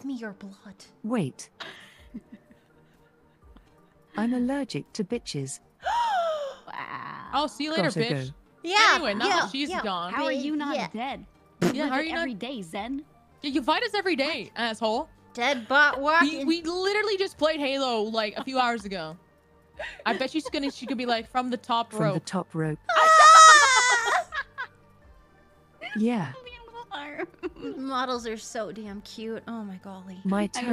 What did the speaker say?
Give me your blood. Wait. I'm allergic to bitches. Wow. I'll see you later, Gotta bitch. go. Yeah. Anyway, now yeah, that she's yeah. gone. How are you not Yeah. dead? Yeah, how are you every not? day, Zen? Yeah, you fight us every day, asshole. Dead bot We, walking. we literally just played Halo like a few hours ago. I bet she's gonna she could be like from the top From rope. the top rope. Ah! Yeah, Models are so damn cute. Oh my golly. my turn.